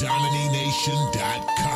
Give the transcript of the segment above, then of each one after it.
NODominionation.com.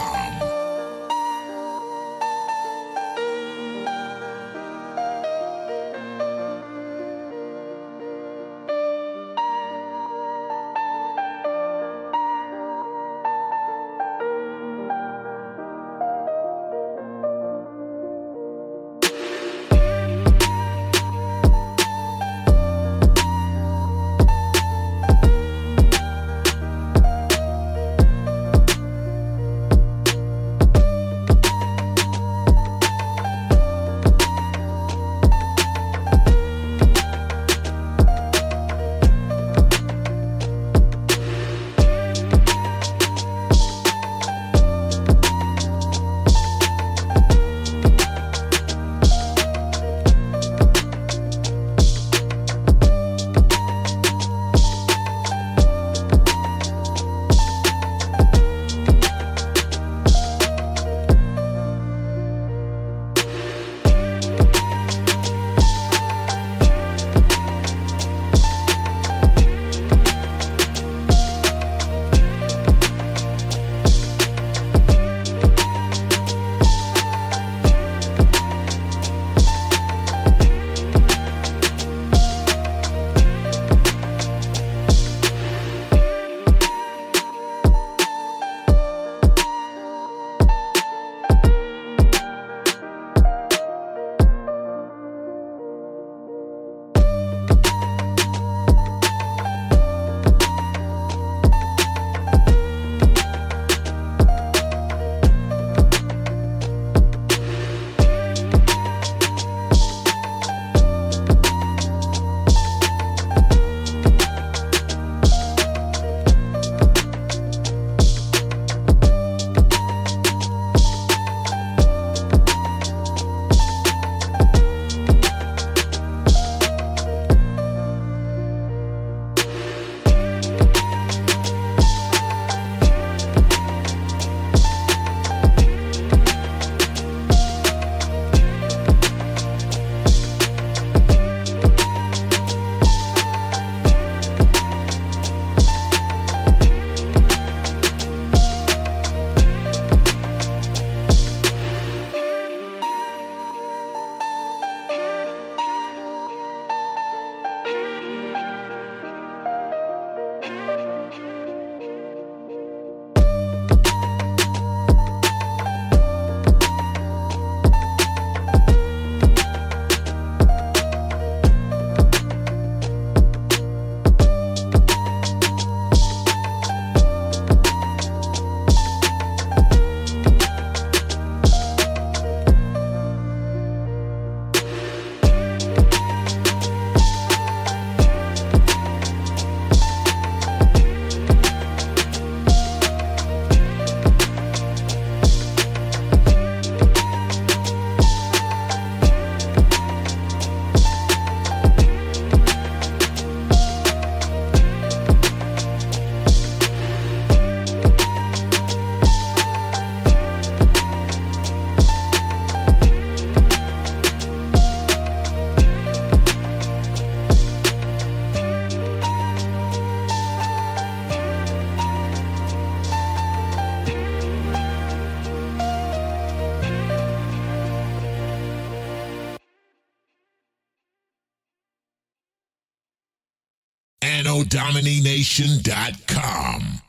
NODominionation.com.